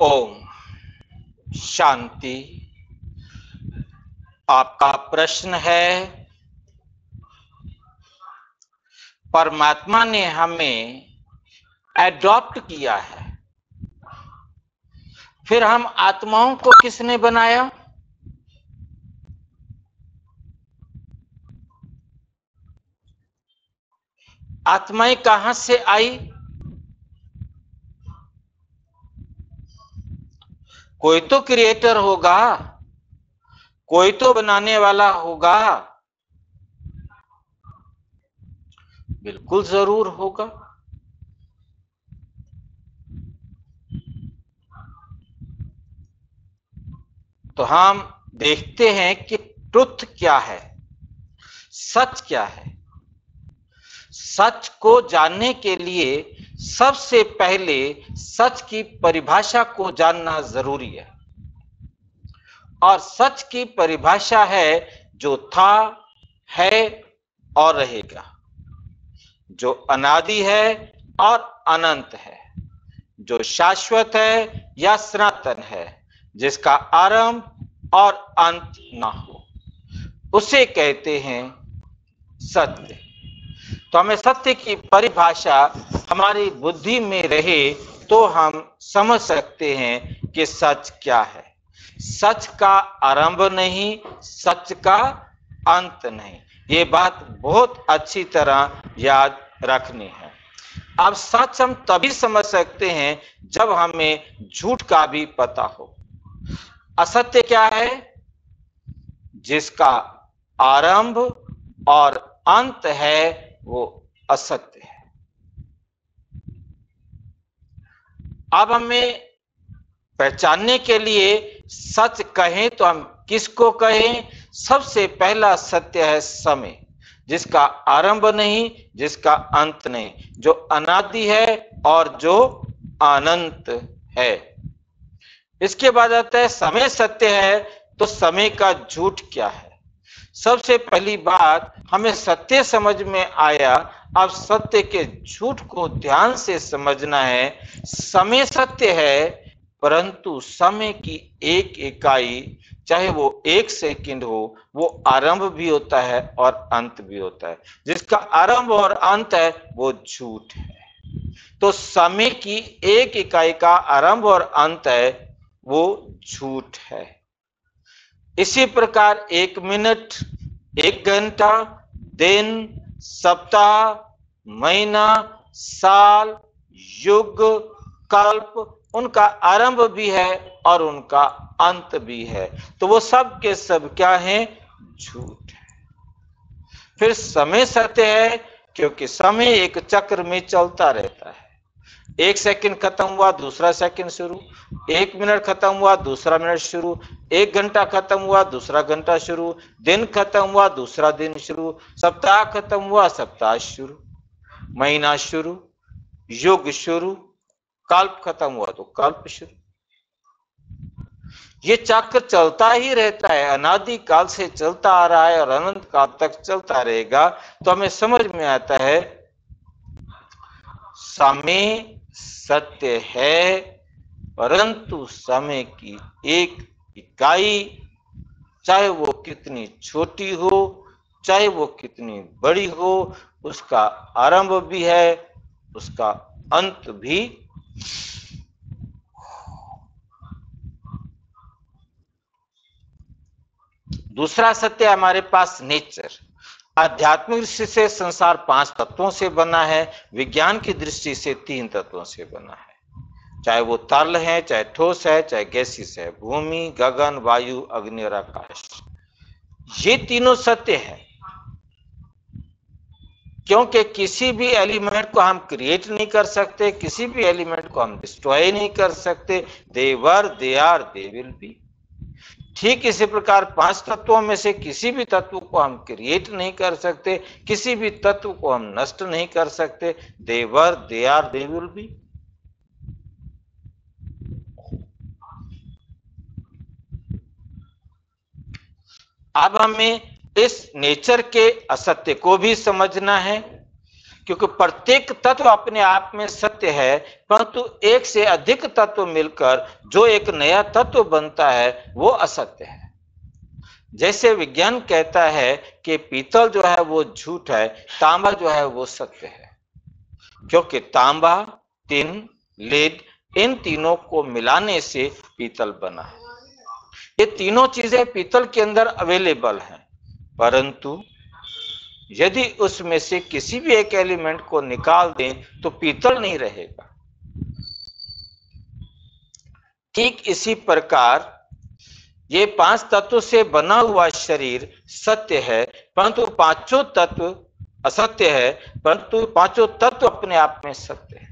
ओम। शांति। आपका प्रश्न है, परमात्मा ने हमें एडॉप्ट किया है। फिर हम आत्माओं को किसने बनाया? आत्माएँ कहाँ से आई? कोई तो क्रिएटर होगा, कोई तो बनाने वाला होगा। बिल्कुल ज़रूर होगा। तो हम देखते हैं कि ट्रुथ क्या है, सच क्या है। सच को जानने के लिए सबसे पहले सच की परिभाषा को जानना ज़रूरी है। और सच की परिभाषा है जो था, है और रहेगा। जो अनादि है और अनंत है। जो शाश्वत है या सनातन है, जिसका आरंभ और अंत ना हो, उसे कहते हैं सत्य। तो हमें सत्य की परिभाषा हमारी बुद्धि में रहे तो हम समझ सकते हैं कि सच क्या है। सच का आरंभ नहीं, सच का अंत नहीं। ये बात बहुत अच्छी तरह याद रखनी है। अब सच हम तभी समझ सकते हैं जब हमें झूठ का भी पता हो। असत्य क्या है? जिसका आरंभ और अंत है वो असत्य है। अब हमें पहचानने के लिए सच कहें तो हम किसको कहें? सबसे पहला सत्य है समय, जिसका आरंभ नहीं, जिसका अंत नहीं, जो अनादि है और जो अनंत है। इसके बाद आता है, समय सत्य है तो समय का झूठ क्या है? सबसे पहली बात, हमें सत्य समझ में आया। अब सत्य के झूठ को ध्यान से समझना है। समय सत्य है, परंतु समय की एक इकाई, चाहे वो एक सेकंड हो, वो आरंभ भी होता है और अंत भी होता है। जिसका आरंभ और अंत है, वो झूठ है। तो समय की एक इकाई का आरंभ और अंत है, वो झूठ है। इसी प्रकार एक मिनट एक घंटा, दिन, सप्ताह, महीना, साल, युग, कल्प, उनका आरंभ भी है और उनका अंत भी है। तो वो सब के सब क्या है? झूठ है। फिर समय सत्य है, क्योंकि समय एक चक्र में चलता रहता है। एक सेकंड खत्म हुआ, दूसरा सेकंड शुरू। एक मिनट खत्म हुआ, दूसरा मिनट शुरू। एक घंटा खत्म हुआ, दूसरा घंटा शुरू, दिन खत्म हुआ, दूसरा दिन शुरू, सप्ताह खत्म हुआ, सप्ताह शुरू, महीना शुरू, युग शुरू, कल्प खत्म हुआ तो कल्प शुरू। ये चक्र चलता ही रहता है, अनादि काल से चलता आ रहा है और अनंत काल तक चलता रहेगा। तो हमें समझ में आता है, समय सत्य है, परंतु समय की एक इकाई चाहे वो कितनी छोटी हो, चाहे वो कितनी बड़ी हो, उसका आरंभ भी है, उसका अंत भी। दूसरा सत्य हमारे पास नेचर। आध्यात्मिक दृष्टि से संसार पाँच तत्वों से बना है, विज्ञान की दृष्टि से तीन तत्वों से बना है। चाहे वो तरल है, चाहे ठोस है, चाहे गैसिस है, भूमि, गगन, वायु, अग्नि और आकाश। ये तीनों सत्य है। क्योंकि किसी भी एलिमेंट को हम क्रिएट नहीं कर सकते, किसी भी एलिमेंट को हम डिस्ट्रॉय नहीं कर सकते। They were they are they will be ठीक इसी प्रकार पाँच तत्वों में से किसी भी तत्व को हम क्रिएट नहीं कर सकते, किसी भी तत्व को हम नष्ट नहीं कर सकते। They were they are they will be अब हमें इस नेचर के असत्य को भी समझना है, क्योंकि प्रत्येक तत्व अपने आप में सत्य है, परंतु एक से अधिक तत्व मिलकर जो एक नया तत्व बनता है, वो असत्य है। जैसे विज्ञान कहता है कि पीतल जो है वो झूठ है, तांबा जो है वो सत्य है, क्योंकि तांबा टिन लेड इन तीनों को मिलाने से पीतल बना है। ये तीनों चीज़ें पीतल के अंदर अवेलेबल हैं। परंतु यदि उसमें से किसी भी एक एलिमेंट को निकाल दें तो पीतल नहीं रहेगा। ठीक इसी प्रकार ये पाँच तत्व से बना हुआ शरीर सत्य है, परंतु पाँचों तत्व असत्य है, परंतु पाँचों तत्व अपने आप में सत्य है।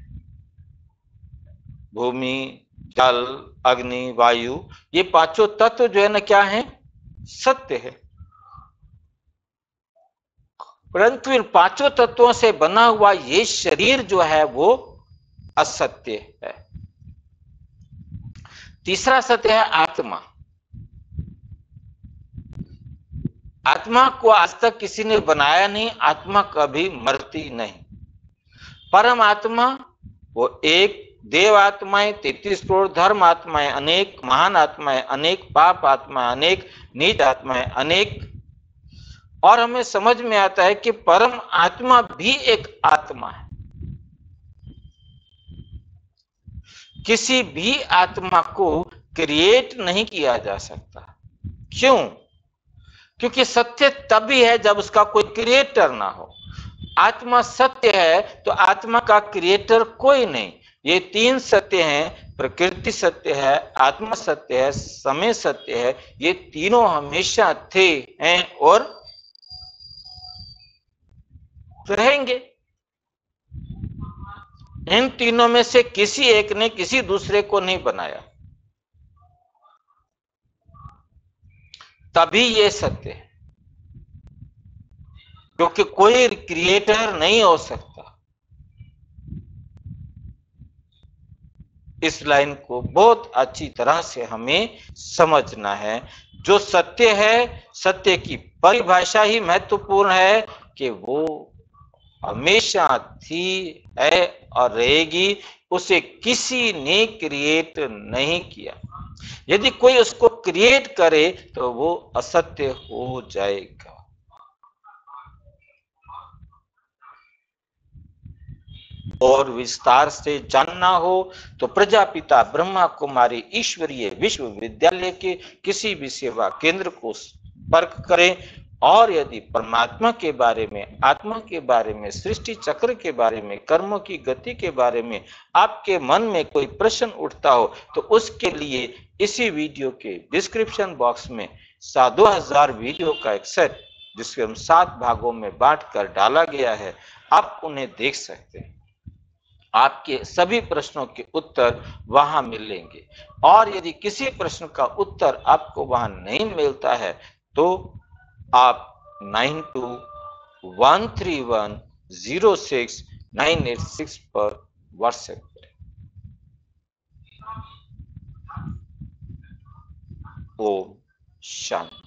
भूमि जल, अग्नि, वायु, ये पाँचों तत्व जो है ना क्या है? सत्य है। परंतु इन पाँचों तत्वों से बना हुआ ये शरीर जो है वो असत्य है। तीसरा सत्य है आत्मा। आत्मा को आज तक किसी ने बनाया नहीं, आत्मा कभी मरती नहीं। परम आत्मा वो एक देव आत्माएँ तैतीस करोड़ धर्म आत्माएँ अनेक महान आत्माएँ अनेक पाप आत्माएँ अनेक नीच आत्माएँ अनेक। और हमें समझ में आता है कि परम आत्मा भी एक आत्मा है। किसी भी आत्मा को क्रिएट नहीं किया जा सकता। क्यों? क्योंकि सत्य तभी है जब उसका कोई क्रिएटर ना हो। आत्मा सत्य है तो आत्मा का क्रिएटर कोई नहीं। ये तीन सत्य हैं, प्रकृति सत्य है, आत्मा सत्य है, समय सत्य है, ये तीनों हमेशा थे, हैं और रहेंगे। इन तीनों में से किसी एक ने किसी दूसरे को नहीं बनाया। तभी ये सत्य है, क्योंकि कोई क्रिएटर नहीं हो सकता। इस लाइन को बहुत अच्छी तरह से हमें समझना है। जो सत्य है, सत्य की परिभाषा ही महत्वपूर्ण है कि वो हमेशा थी, है और रहेगी, उसे किसी ने क्रिएट नहीं किया। यदि कोई उसको क्रिएट करे तो वो असत्य हो जाएगा। और विस्तार से जानना हो तो प्रजापिता ब्रह्मा कुमारी ईश्वरीय विश्वविद्यालय के किसी भी सेवा केंद्र को संपर्क करें। और यदि परमात्मा के बारे में, आत्मा के बारे में, सृष्टि चक्र के बारे में, कर्मों की गति के बारे में आपके मन में कोई प्रश्न उठता हो तो उसके लिए इसी वीडियो के डिस्क्रिप्शन बॉक्स में साधो हज़ार वीडियो का एक सेट, जिसके हम सात भागों में बांट कर डाला गया है, आप उन्हें देख सकते हैं। आपके सभी प्रश्नों के उत्तर वहाँ मिलेंगे। और यदि किसी प्रश्न का उत्तर आपको वहाँ नहीं मिलता है तो आप nine two one three one zero six nine eight six पर व्हाट्सएप करें। ओम शांति।